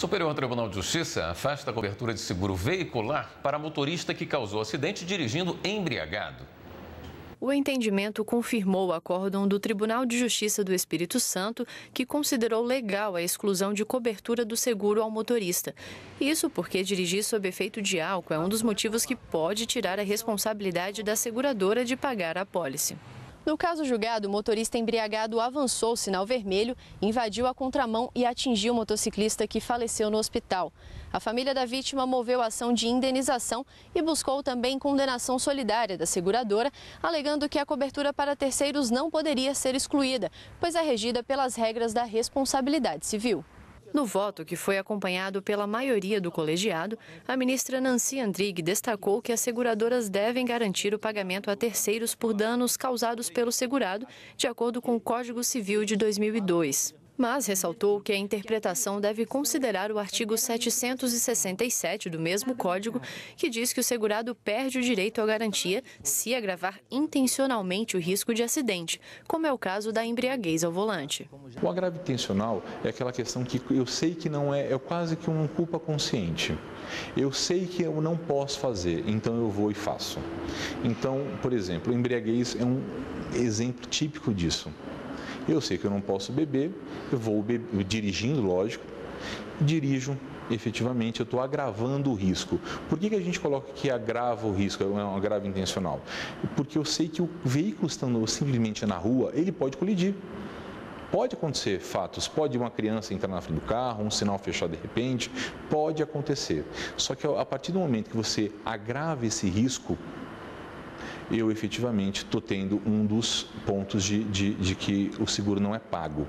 Superior Tribunal de Justiça afasta a cobertura de seguro veicular para motorista que causou acidente dirigindo embriagado. O entendimento confirmou o acórdão do Tribunal de Justiça do Espírito Santo, que considerou legal a exclusão de cobertura do seguro ao motorista. Isso porque dirigir sob efeito de álcool é um dos motivos que pode tirar a responsabilidade da seguradora de pagar a apólice. No caso julgado, o motorista embriagado avançou o sinal vermelho, invadiu a contramão e atingiu o motociclista que faleceu no hospital. A família da vítima moveu ação de indenização e buscou também condenação solidária da seguradora, alegando que a cobertura para terceiros não poderia ser excluída, pois é regida pelas regras da responsabilidade civil. No voto, que foi acompanhado pela maioria do colegiado, a ministra Nancy Andrighi destacou que as seguradoras devem garantir o pagamento a terceiros por danos causados pelo segurado, de acordo com o Código Civil de 2002 mas ressaltou que a interpretação deve considerar o artigo 767 do mesmo Código, que diz que o segurado perde o direito à garantia se agravar intencionalmente o risco de acidente, como é o caso da embriaguez ao volante. O agravo intencional é aquela questão que eu sei que não é, é quase que uma culpa consciente. Eu sei que eu não posso fazer, então eu vou e faço. Então, por exemplo, embriaguez é um exemplo típico disso. Eu sei que eu não posso beber, eu vou beber, dirigindo, lógico, dirijo, efetivamente eu estou agravando o risco. Por que, que a gente coloca que agrava o risco, é um agravo intencional? Porque eu sei que o veículo estando simplesmente na rua, ele pode colidir. Pode acontecer fatos, pode uma criança entrar na frente do carro, um sinal fechar de repente, pode acontecer. Só que a partir do momento que você agrava esse risco, eu efetivamente estou tendo um dos pontos de, de, de que o seguro não é pago.